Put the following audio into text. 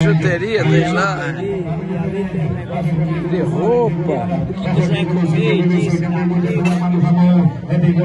Chuteria, tem lá. De roupa. Quem quiser comer, diz. Rodrigo,